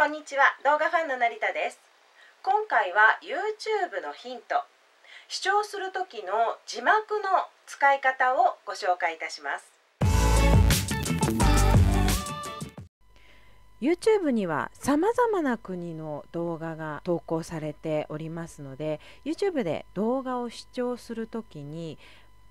こんにちは動画ファンの成田です。今回は YouTube のヒント視聴する時の字幕の使い方をご紹介いたします。YouTube にはさまざまな国の動画が投稿されておりますので YouTube で動画を視聴する時に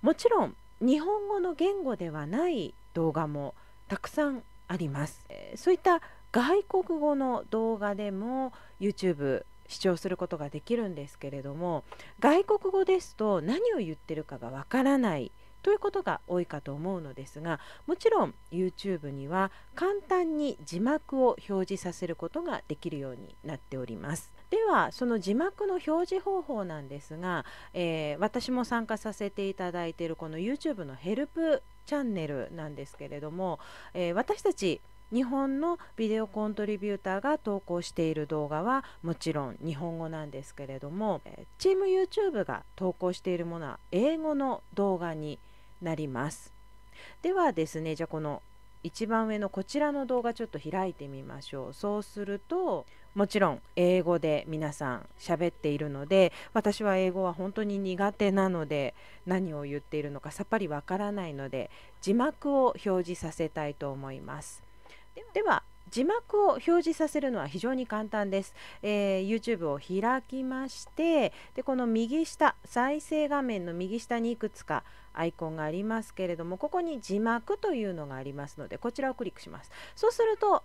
もちろん日本語の言語ではない動画もたくさんあります。そういった外国語の動画でも YouTube 視聴することができるんですけれども外国語ですと何を言ってるかがわからないということが多いかと思うのですがもちろん YouTube には簡単に字幕を表示させることができるようになっております。ではその字幕の表示方法なんですが、えー、私も参加させていただいているこの YouTube のヘルプチャンネルなんですけれども、えー、私たち日本のビデオコントリビューターが投稿している動画はもちろん日本語なんですけれどもチーム YouTube が投稿しているものは英語の動画になります。ではですねじゃあこの一番上のこちらの動画ちょっと開いてみましょう。そうするともちろん英語で皆さん喋っているので私は英語は本当に苦手なので何を言っているのかさっぱりわからないので字幕を表示させたいと思います。では。字幕を表示させるのは非常に簡単です、えー、YouTube を開きましてでこの右下再生画面の右下にいくつかアイコンがありますけれどもここに字幕というのがありますのでこちらをクリックします。そうすると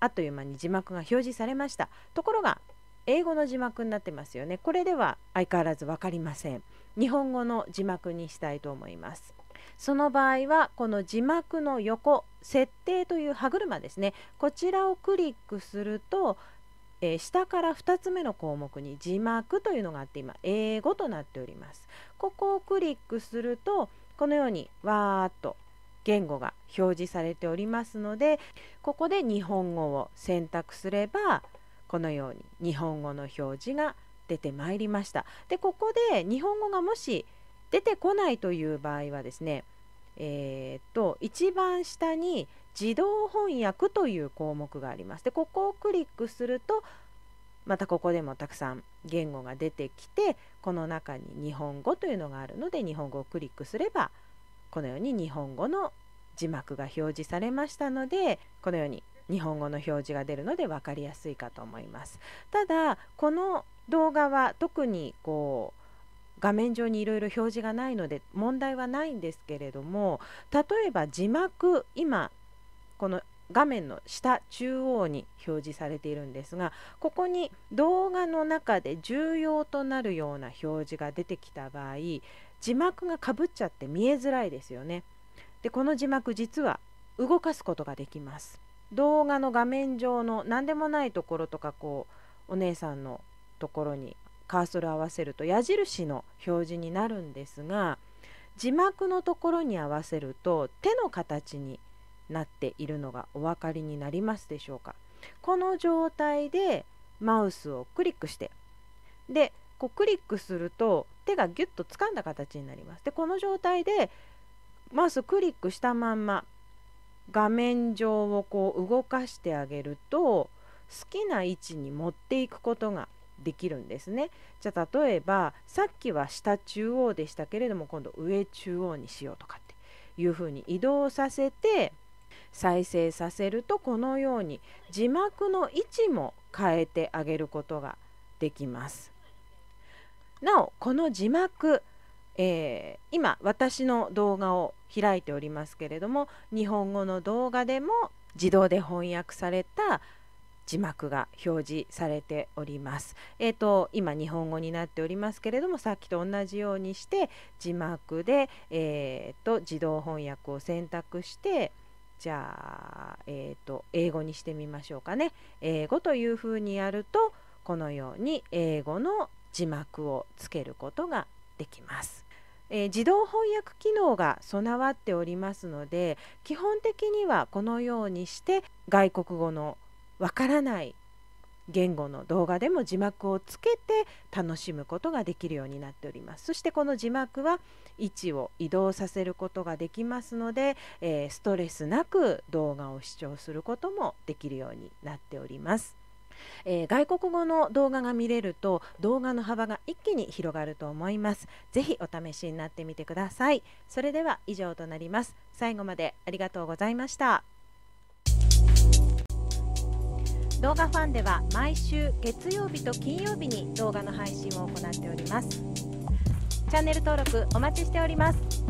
あっという間に字幕が表示されました。ところが英語の字幕になってますよね。これでは相変わらず分かりません。日本語の字幕にしたいと思います。その場合はこの字幕の横設定という歯車ですね。こちらをクリックすると、えー、下から2つ目の項目に字幕というのがあって今英語となっております。ここをクリックするとこのようにわーっと言語が表示されておりますのでここで日本語を選択すればこのように日本語の表示が出てまいりました。でここで日本語がもし出てこないという場合はですねえー、と一番下に自動翻訳という項目があります。でここをクリックするとまたここでもたくさん言語が出てきてこの中に日本語というのがあるので日本語をクリックすればこのように日本語の字幕が表示されましたのでこのように日本語の表示が出るので分かりやすいかと思います。ただこの動画は特にこう画面上にいろいろ表示がないので問題はないんですけれども例えば字幕今この画面の下中央に表示されているんですがここに動画の中で重要となるような表示が出てきた場合字幕がかぶっちゃって見えづらいですよね。でこの字幕実は動かすことができます。動画の画面上の何でもないところとかこうお姉さんのところにカーソル合わせると矢印の表示になるんですが字幕のところに合わせると手の形になっているのがお分かりになりますでしょうか。この状態でマウスをクリックしてでこうクリックすると手がギュッと掴んだ形になります。でこの状態でマウスクリックしたまんま画面上をこう動かしてあげると好きな位置に持っていくことができるんですね。じゃあ例えばさっきは下中央でしたけれども今度上中央にしようとかっていうふうに移動させて再生させるとこのように字幕の位置も変えてあげることができます。なおこの字幕、えー、今私の動画を開いておりますけれども日本語の動画でも自動で翻訳された字幕が表示されております。えーと、今日本語になっておりますけれどもさっきと同じようにして字幕で、えーと、自動翻訳を選択してじゃあ、えーと英語にしてみましょうかね。英語というふうにやるとこのように英語の字幕をつけることができます。えー、自動翻訳機能が備わっておりますので基本的にはこのようにして外国語のわからない言語の動画でも字幕をつけて楽しむことができるようになっております。そしてこの字幕は位置を移動させることができますので、えー、ストレスなく動画を視聴することもできるようになっております。えー、外国語の動画が見れると動画の幅が一気に広がると思います。ぜひお試しになってみてください。それでは以上となります。最後までありがとうございました。動画ファンでは毎週月曜日と金曜日に動画の配信を行っております。チャンネル登録お待ちしております。